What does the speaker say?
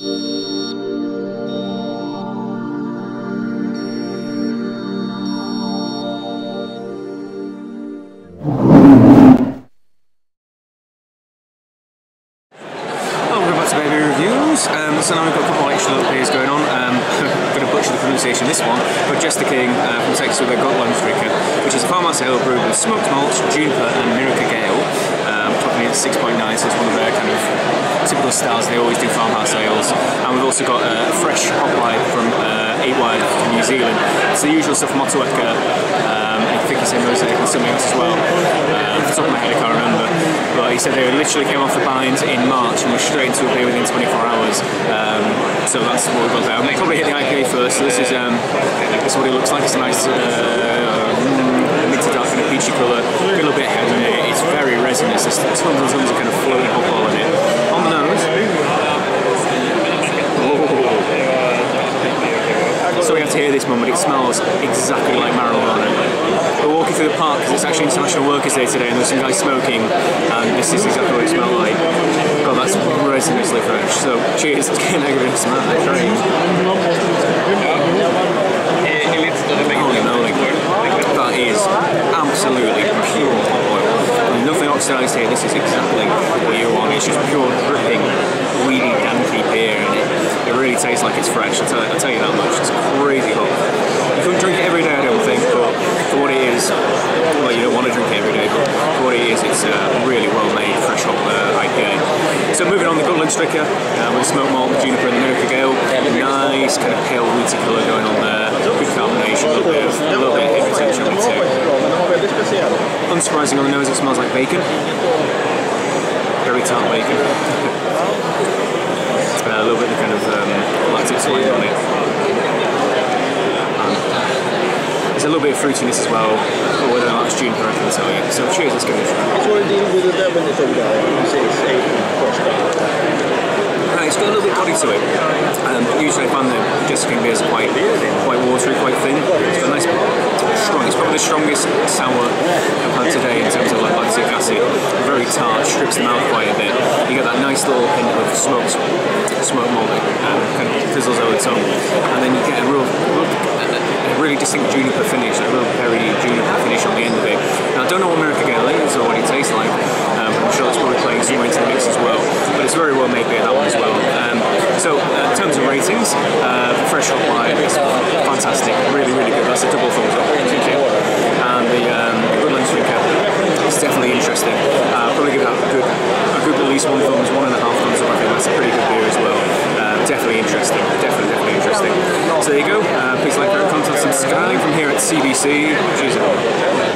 So now we've got a couple of extra little beers going on. Um, I'm going to butcher the pronunciation this one, but Jester King uh, from Texas with their Gotlandsdricka, which is a farmhouse ale brewed with smoked malt, juniper, and Myrica gale. Um, topping it at 6.9, so it's one of their kind of typical styles. They always do farmhouse ales. And we've also got a fresh Hopwired from uh, 8Wired from New Zealand. It's the usual stuff Motueka. Um, I think he said Mosaic and something else as well. Uh, off the top of my head, I can't remember. But he said they literally came off the binds in March and were straight into a beer within 24 hours. Um, so that's what we've got there. I'll probably hit the IPA first. So this is um, this is what it looks like. It's a nice uh, mm, mid to dark kind of peachy colour. A little bit heavy in it. It's very resinous. There's tons and tons of kind of floating alcohol in it. On the nose. So we have to hear this but it smells exactly like marijuana. We're walking through the park because it's actually International Workers' Day today, and there's some guys smoking, and this is exactly what it smelled like. God, that's resinously fresh. So cheers, let's get a bit of some of that. Holy moly. That is absolutely pure hot oil. Nothing oxidised here, this is exactly what you want. It's just pure dripping, weedy, dampy beer, and it, it really tastes like it's fresh, I'll tell, I'll tell you that much. It's crazy hot. You couldn't drink it every day, I don't think, but for what it is, well, you don't want to drink it every day, but for what it is, it's a really well made, fresh hop uh, IPA. So moving on, the Gotlands dricka uh, with the smoked malt, juniper, and Myrica gale. Nice kind of pale wheaty colour going on there. Good a little bit of, a little bit of retention on it too. Unsurprising on the nose, it smells like bacon. Very tart bacon. uh, a little bit of kind of um, lactic slime on it. There's a little bit of fruitiness as well, but whether or not it's juniper, I can tell you. So cheers, let's give it a try. It's got a little bit of body to it. Um, usually I find that Jester King beers quite, quite watery, quite thin. It's got a nice, strong. It's probably the strongest sour I've had today in terms of like lactic acid. Very tart, strips the mouth quite a bit. You get that nice little hint of smoked, smoke malt, um, kind of fizzles over the tongue, and then you get a real, a really distinct juniper finish, a real berry juniper finish on the end of it. Now I don't know what Myrica gale is or what it tastes like. Um, I'm sure that's probably playing somewhere into the mix as well, but it's very well made beer that one as well. Um, so uh, in terms of uh, fresh Hopwired fantastic, really really good. That's a double thumbs up. And the um, Gotlandsdricka is definitely interesting. Uh, probably give that a good, a good at least one thumbs, one and a half thumbs up. I think that's a pretty good beer as well. Uh, definitely interesting. Definitely definitely interesting. So there you go. Uh, please like, comment, subscribe from here at CBC. Cheers.